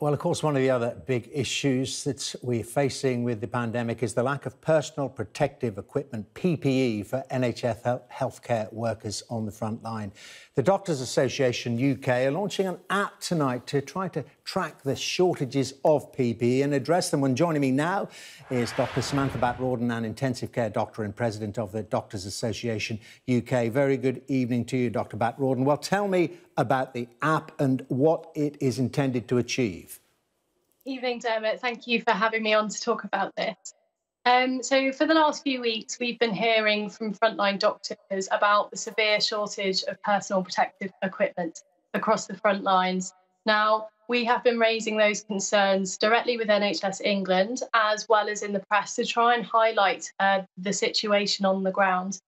Well, of course, one of the other big issues that we're facing with the pandemic is the lack of personal protective equipment, PPE, for NHS healthcare workers on the front line. The Doctors Association UK are launching an app tonight to try to track the shortages of PPE and address them. And joining me now is Dr. Samantha Batt-Rawden, an intensive care doctor and president of the Doctors Association UK. Very good evening to you, Dr. Batt-Rawden. Well, tell me about the app and what it is intended to achieve. Evening, Dermot. Thank you for having me on to talk about this. Um, so, for the last few weeks, we've been hearing from frontline doctors about the severe shortage of personal protective equipment across the front lines. Now, we have been raising those concerns directly with NHS England as well as in the press to try and highlight uh, the situation on the ground.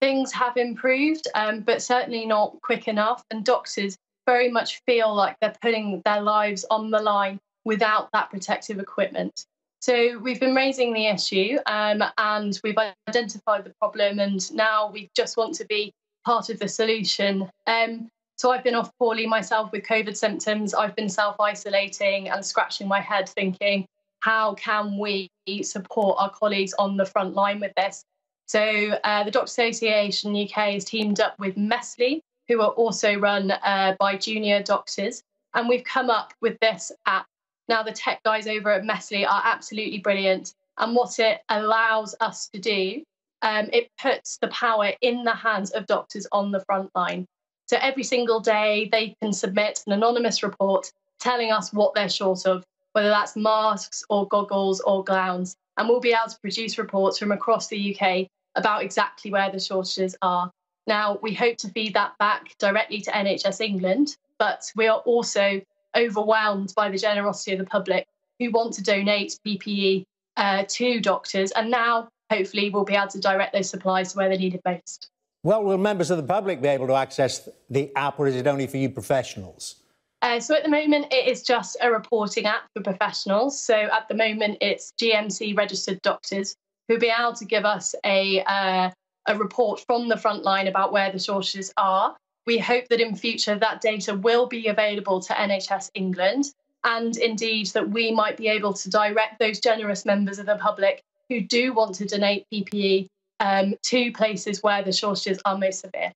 Things have improved, um, but certainly not quick enough, and doctors very much feel like they're putting their lives on the line without that protective equipment. So we've been raising the issue um, and we've identified the problem, and now we just want to be part of the solution. Um, so I've been off poorly myself with COVID symptoms. I've been self isolating and scratching my head thinking, how can we support our colleagues on the front line with this? So uh, the Doctor Association UK has teamed up with Messly, who are also run uh, by junior doctors, and we've come up with this app now, the tech guys over at Messly are absolutely brilliant. And what it allows us to do, um, it puts the power in the hands of doctors on the front line. So every single day, they can submit an anonymous report telling us what they're short of, whether that's masks or goggles or gowns. And we'll be able to produce reports from across the UK about exactly where the shortages are. Now, we hope to feed that back directly to NHS England, but we are also overwhelmed by the generosity of the public who want to donate PPE uh, to doctors. And now, hopefully, we'll be able to direct those supplies to where they're needed most. Well, will members of the public be able to access the app, or is it only for you professionals? Uh, so at the moment, it is just a reporting app for professionals. So at the moment, it's GMC registered doctors who'll be able to give us a uh, a report from the front line about where the shortages are. We hope that in future that data will be available to NHS England and indeed that we might be able to direct those generous members of the public who do want to donate PPE um, to places where the shortages are most severe.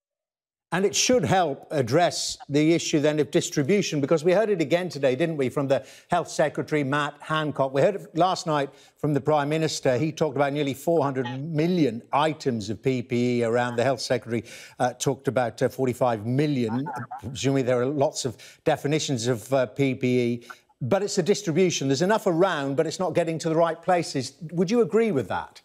And it should help address the issue then of distribution, because we heard it again today, didn't we, from the Health Secretary, Matt Hancock. We heard it last night from the Prime Minister. He talked about nearly 400 million items of PPE around. The Health Secretary uh, talked about uh, 45 million. Presumably, there are lots of definitions of uh, PPE, but it's a distribution. There's enough around, but it's not getting to the right places. Would you agree with that?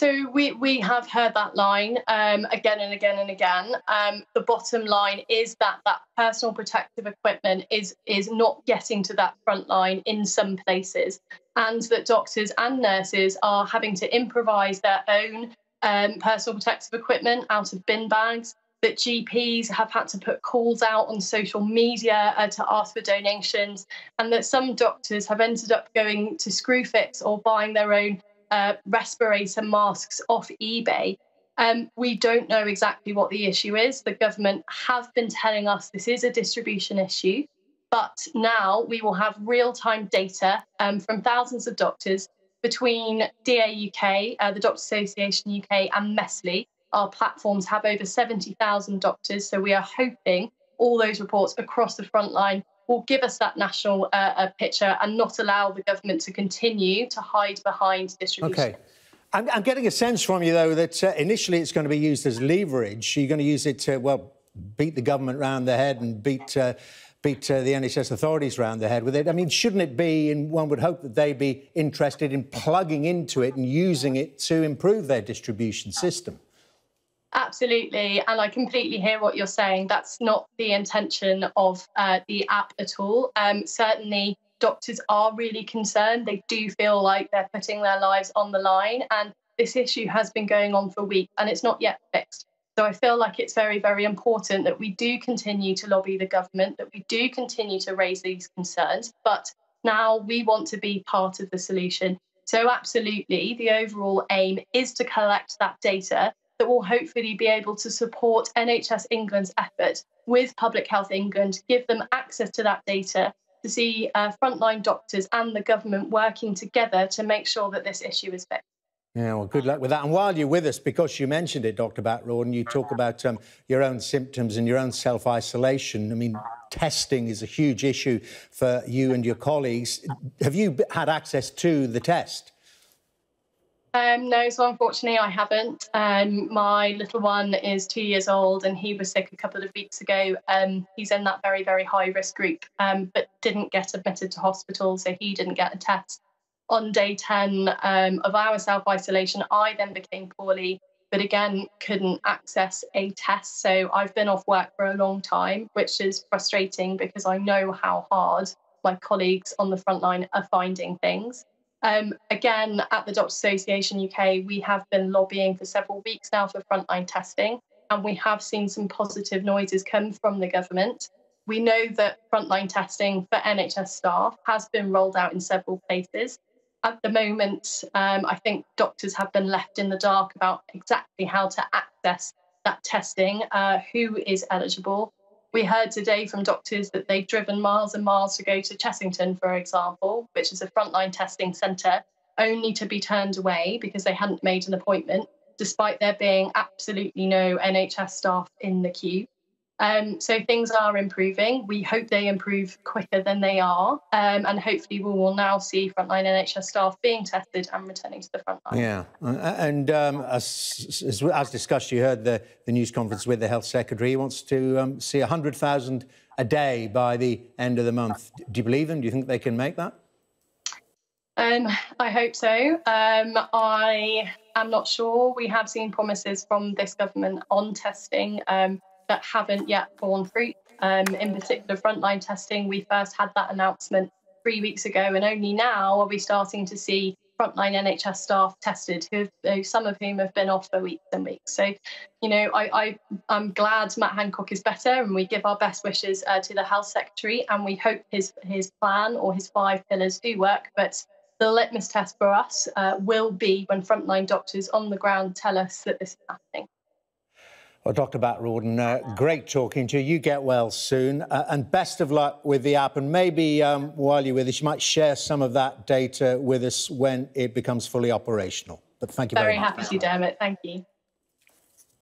So we, we have heard that line um, again and again and again. Um, the bottom line is that that personal protective equipment is is not getting to that front line in some places, and that doctors and nurses are having to improvise their own um, personal protective equipment out of bin bags. That GPs have had to put calls out on social media uh, to ask for donations, and that some doctors have ended up going to Screwfix or buying their own uh, respirator masks off eBay. Um, we don't know exactly what the issue is. The government have been telling us this is a distribution issue, but now we will have real time data um, from thousands of doctors between DA UK, uh, the Doctors Association UK, and Messly. Our platforms have over 70,000 doctors, so we are hoping all those reports across the front line will give us that national uh, uh, picture and not allow the government to continue to hide behind distribution. Okay. I'm, I'm getting a sense from you, though, that uh, initially it's going to be used as leverage. You're going to use it to, well, beat the government round the head and beat uh, beat uh, the NHS authorities round the head with it. I mean, shouldn't it be, and one would hope that they'd be interested in plugging into it and using it to improve their distribution system? Absolutely. And I completely hear what you're saying. That's not the intention of uh, the app at all. Um, certainly, doctors are really concerned. They do feel like they're putting their lives on the line. And this issue has been going on for weeks and it's not yet fixed. So I feel like it's very, very important that we do continue to lobby the government, that we do continue to raise these concerns. But now we want to be part of the solution. So, absolutely, the overall aim is to collect that data that will hopefully be able to support NHS England's effort with Public Health England, give them access to that data to see uh, frontline doctors and the government working together to make sure that this issue is fixed. Yeah, well, good luck with that. And while you're with us, because you mentioned it, Dr. Batt-Rawden, you talk about um, your own symptoms and your own self isolation. I mean, testing is a huge issue for you and your colleagues. Have you had access to the test? Um, no, so unfortunately, I haven't. Um, my little one is two years old and he was sick a couple of weeks ago. Um, he's in that very, very high risk group, um, but didn't get admitted to hospital, so he didn't get a test. On day 10 um, of our self isolation, I then became poorly, but again, couldn't access a test. So I've been off work for a long time, which is frustrating because I know how hard my colleagues on the front line are finding things. Um, again, at the Doctors Association UK, we have been lobbying for several weeks now for frontline testing, and we have seen some positive noises come from the government. We know that frontline testing for NHS staff has been rolled out in several places. At the moment, um, I think doctors have been left in the dark about exactly how to access that testing, uh, who is eligible, we heard today from doctors that they've driven miles and miles to go to Chessington, for example, which is a frontline testing centre, only to be turned away because they hadn't made an appointment, despite there being absolutely no NHS staff in the queue. Um, so things are improving. We hope they improve quicker than they are, um, and hopefully we will now see frontline NHS staff being tested and returning to the front line. Yeah, uh, and um, as, as, as, discussed, you heard the, the news conference with the health secretary. He wants to um, see 100,000 a day by the end of the month. Do you believe him? Do you think they can make that? Um, I hope so. Um, I am not sure. We have seen promises from this government on testing. Um, that haven't yet borne fruit. Um, in particular, frontline testing, we first had that announcement three weeks ago, and only now are we starting to see frontline NHS staff tested, who have, some of whom have been off for weeks and weeks. So, you know, I, I am glad Matt Hancock is better, and we give our best wishes uh, to the health secretary, and we hope his his plan or his five pillars do work. But the litmus test for us uh, will be when frontline doctors on the ground tell us that this is happening. Well, Dr. Batt-Rawden, uh, great talking to you. You get well soon, uh, and best of luck with the app. And maybe um, while you're with us, you might share some of that data with us when it becomes fully operational. But thank you very, very much. Very happy to, Dermot. Thank you.